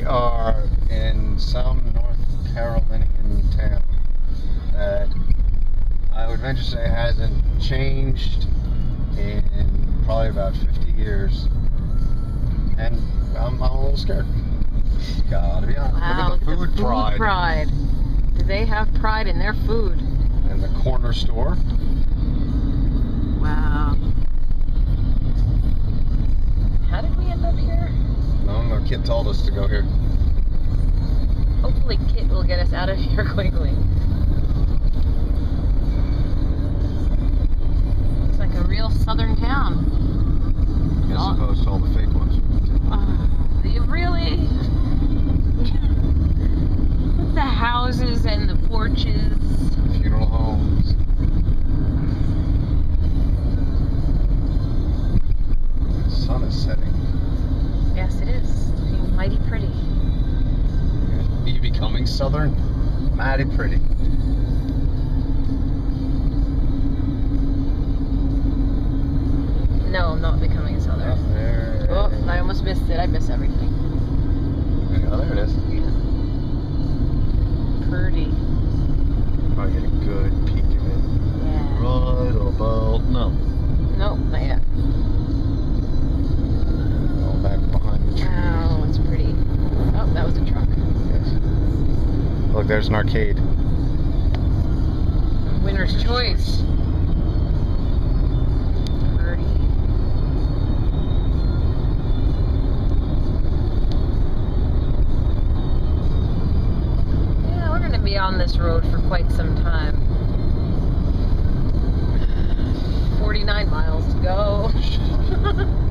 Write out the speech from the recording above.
We are in some North Carolinian town that I would venture to say hasn't changed in probably about 50 years. And I'm, I'm a little scared. Gotta be honest. Wow, Look at the food, pride. pride. Do they have pride in their food? in the corner store. Wow. How did we end up here? No, no, Kitt told us to go here. Hopefully Kitt will get us out of here quickly. It's like a real southern town. As Oh. opposed to all the fake ones. Uh, you really? With the houses and the porches. Funeral homes. The sun is setting. Yes, it is. Looking mighty pretty. Are you becoming southern? Mighty pretty. No, I'm not becoming a Oh, southern. there. Oh, I almost missed it. I miss everything. Oh, there it is. Pretty. Probably get a good peek of it. Yeah. Right about no. there's an arcade. Winner's choice. on this road for quite some time. 49 miles to go.